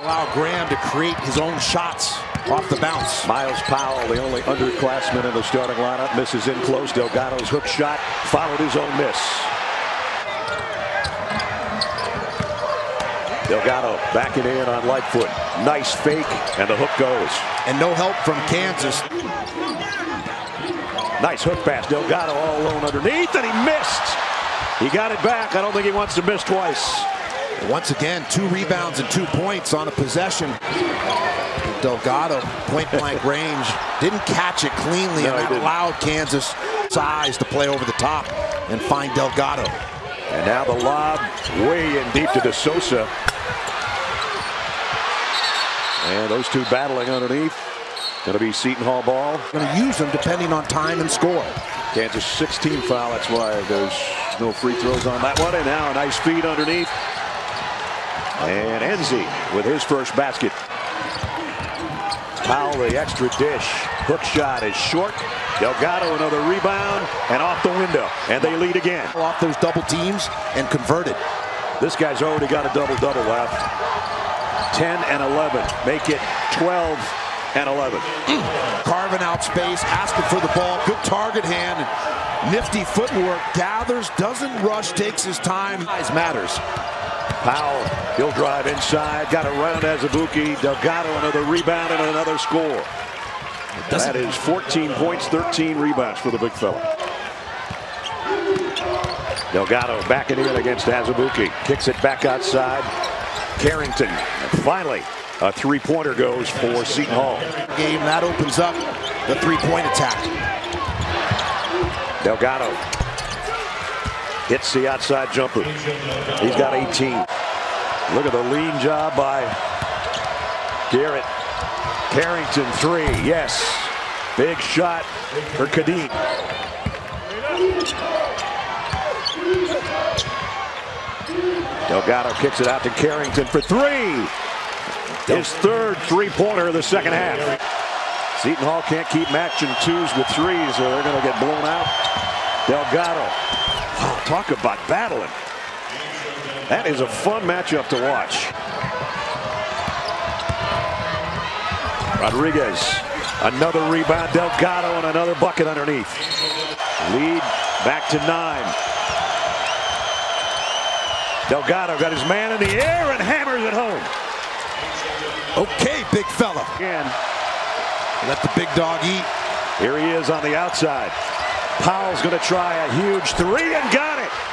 Allow Graham to create his own shots off the bounce. Myles Powell, the only underclassman in the starting lineup, misses in close. Delgado's hook shot followed his own miss. Delgado backing in on Lightfoot. Nice fake, and the hook goes. And no help from Kansas. Nice hook pass. Delgado all alone underneath, and he missed. He got it back. I don't think he wants to miss twice. Once again, two rebounds and two points on a possession. Delgado, point blank range, didn't catch it cleanly No, and that allowed Kansas size to play over the top and find Delgado. And now the lob way in deep to De Sousa. And those two battling underneath. Going to be Seton Hall ball. Going to use them depending on time and score. Kansas 16 foul. That's why there's no free throws on that one. And now a nice feed underneath. And Nzei with his first basket. Powell the extra dish. Hook shot is short. Delgado another rebound and off the window. And they lead again. Off those double teams and converted. This guy's already got a double-double left. 10 and 11. Make it 12 and 11. Carving out space, asking for the ball. Good target hand. Nifty footwork. Gathers, doesn't rush, takes his time. Size matters. Powell, he'll drive inside. Got around Azubuike. Delgado another rebound and another score. That is 14 points, 13 rebounds for the big fella. Delgado backing in against Azubuike. Kicks it back outside. Carrington. And finally, a three-pointer goes for Seton Hall. Game that opens up the three-point attack. Delgado hits the outside jumper. He's got 18. Look at the lean job by Garrett. Carrington three. Yes. Big shot for Khadeem. Delgado kicks it out to Carrington for three. His third three-pointer of the second half. Seton Hall can't keep matching twos with threes or they're going to get blown out. Delgado. Wow, talk about battling. That is a fun matchup to watch. Rodriguez. Another rebound. Delgado and another bucket underneath. Lead back to nine. Delgado got his man in the air and hammers it home. Okay, big fella. Again, Let the big dog eat. here he is on the outside. Powell's going to try a huge three and got it.